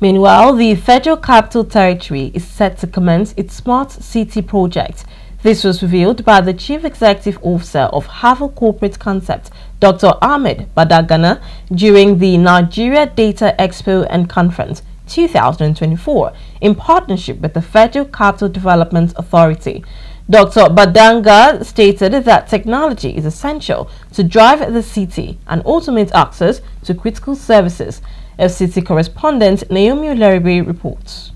Meanwhile, the Federal Capital Territory is set to commence its Smart City project. This was revealed by the Chief Executive Officer of Havel Corporate Concept, Dr. Ahmed Badanga, during the Nigeria Data Expo and Conference 2024 in partnership with the Federal Capital Development Authority. Dr. Badanga stated that technology is essential to drive the city and automate access to critical services FCT correspondent Naomi Olaribe reports.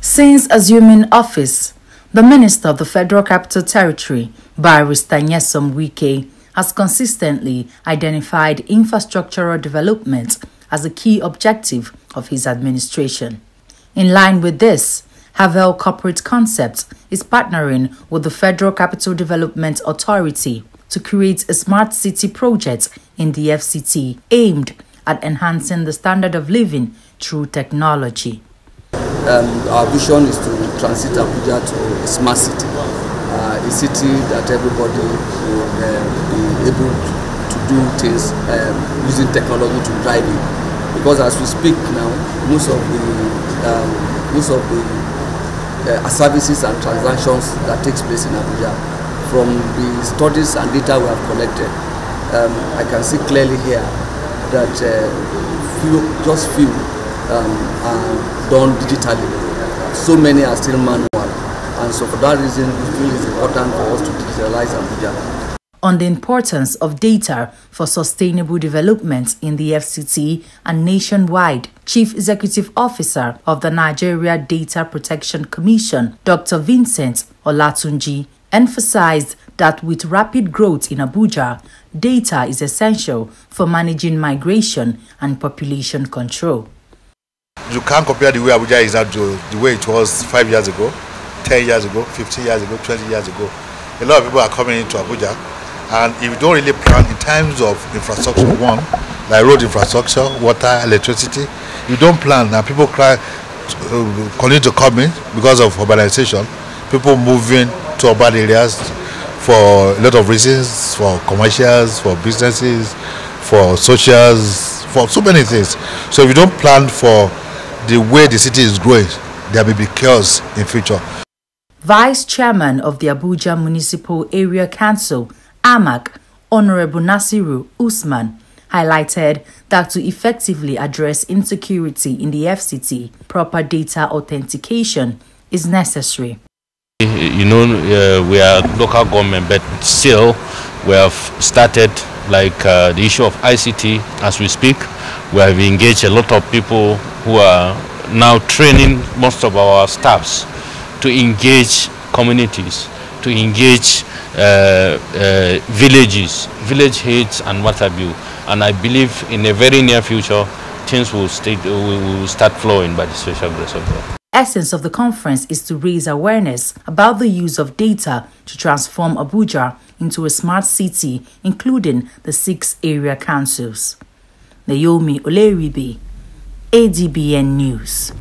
Since assuming office, the Minister of the Federal Capital Territory, Barrister Nyesom Wike, has consistently identified infrastructural development as a key objective of his administration. In line with this, Havel Corporate Concepts is partnering with the Federal Capital Development Authority to create a smart city project in the FCT aimed at enhancing the standard of living through technology. Um, our vision is to transit Abuja to a smart city, uh, a city that everybody will uh, be able to do things um, using technology to drive it. Because as we speak now, most of the um, most of the uh, services and transactions that takes place in Abuja from the studies and data we have collected, um, I can see clearly here that uh, few, just few um, are done digitally. So many are still manual. And so for that reason, we feel it's important for us to digitalize Abuja on the importance of data for sustainable development in the FCT and nationwide, Chief Executive Officer of the Nigeria Data Protection Commission, Dr. Vincent Olatunji, emphasized that with rapid growth in Abuja, data is essential for managing migration and population control. You can't compare the way Abuja is now to the way it was five years ago, 10 years ago, 15 years ago, 20 years ago. A lot of people are coming into Abuja, and if you don't really plan in terms of infrastructure, one, like road infrastructure, water, electricity, you don't plan, Now people cry, uh, continue to come in because of urbanization, people moving to urban areas for a lot of reasons, for commercials, for businesses, for socials, for so many things. So if you don't plan for the way the city is growing, there may be chaos in future. Vice Chairman of the Abuja Municipal Area Council, AMAC, Honorable Nasiru Usman, highlighted that to effectively address insecurity in the FCT, proper data authentication is necessary. You know, uh, we are local government, but still we have started like uh, the issue of ICT as we speak. We have engaged a lot of people who are now training most of our staffs to engage communities, to engage uh, uh, villages, village heads and what have you. And I believe in a very near future, things will, will start flowing by the special grace of God essence of the conference is to raise awareness about the use of data to transform Abuja into a smart city, including the six area councils. Naomi Oleribe, ADBN News.